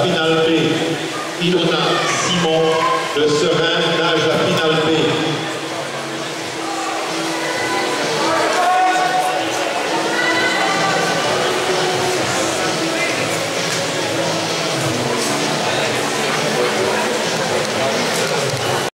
la finale B. Ilona Simon, le serein nage la finale